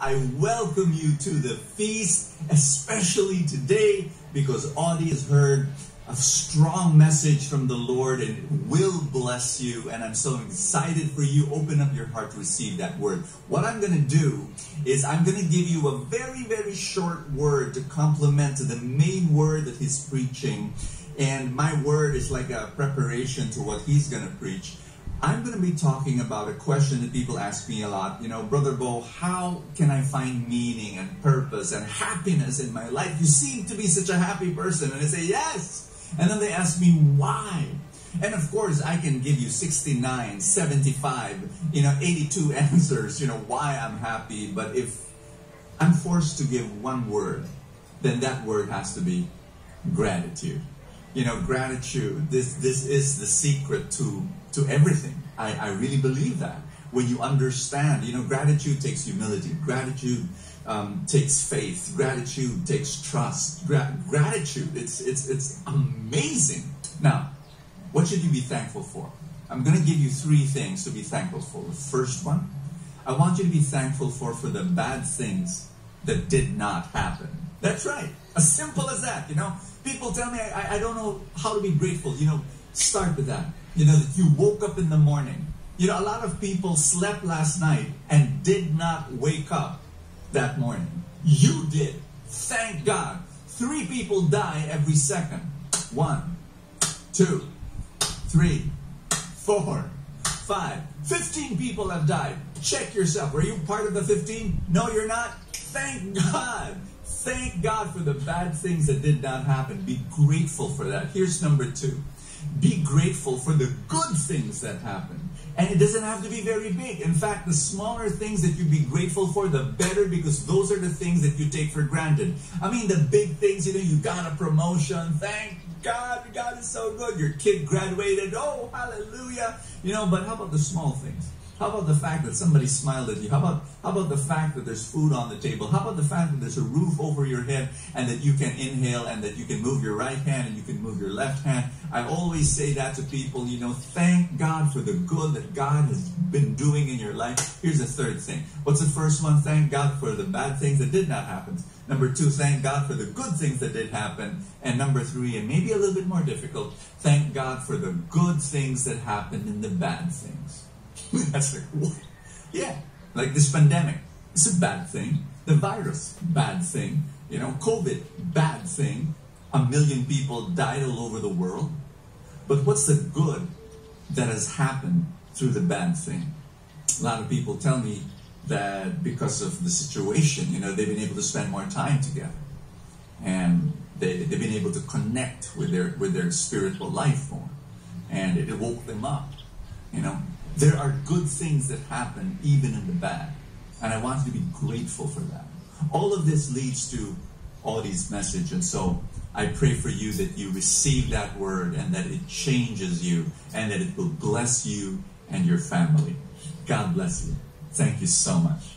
I welcome you to the feast, especially today, because Audie has heard a strong message from the Lord and will bless you. And I'm so excited for you. Open up your heart to receive that word. What I'm going to do is I'm going to give you a very, very short word to complement to the main word that he's preaching. And my word is like a preparation to what he's going to preach. I'm going to be talking about a question that people ask me a lot. You know, Brother Bo, how can I find meaning and purpose and happiness in my life? You seem to be such a happy person. And I say, yes. And then they ask me, why? And of course, I can give you 69, 75, you know, 82 answers, you know, why I'm happy. But if I'm forced to give one word, then that word has to be gratitude. You know, gratitude, this, this is the secret to to everything. I, I really believe that. When you understand, you know, gratitude takes humility. Gratitude um, takes faith. Gratitude takes trust. Gra- gratitude, it's, it's, it's amazing. Now, what should you be thankful for? I'm going to give you three things to be thankful for. The first one, I want you to be thankful for for the bad things that did not happen. That's right. As simple as that, you know. People tell me I, I don't know how to be grateful. You know, start with that. You know, that you woke up in the morning. You know, a lot of people slept last night and did not wake up that morning. You did. Thank God. Three people die every second. One, two, three, four, five. Fifteen people have died. Check yourself. Are you part of the 15? No, you're not. Thank God. Thank God for the bad things that did not happen. Be grateful for that. Here's number two. Be grateful for the good things that happen. And it doesn't have to be very big. In fact, the smaller things that you be grateful for, the better because those are the things that you take for granted. I mean, the big things, you know, you got a promotion. Thank God, God is so good. Your kid graduated. Oh, hallelujah. You know, but how about the small things? How about the fact that somebody smiled at you? How about how about the fact that there's food on the table? How about the fact that there's a roof over your head and that you can inhale and that you can move your right hand and you can move your left hand? I always say that to people, you know, thank God for the good that God has been doing in your life. Here's the third thing. What's the first one? Thank God for the bad things that did not happen. Number two, thank God for the good things that did happen. And number three, and maybe a little bit more difficult, thank God for the good things that happened and the bad things. That's like, what? Yeah, like this pandemic. It's a bad thing. The virus, bad thing. You know, COVID, bad thing. A million people died all over the world. But what's the good that has happened through the bad thing? A lot of people tell me that because of the situation, you know, they've been able to spend more time together. And they, they've been able to connect with their, with their spiritual life more. And it woke them up, you know. There are good things that happen even in the bad. And I want you to be grateful for that. All of this leads to Audie's message. And so I pray for you that you receive that word and that it changes you and that it will bless you and your family. God bless you. Thank you so much.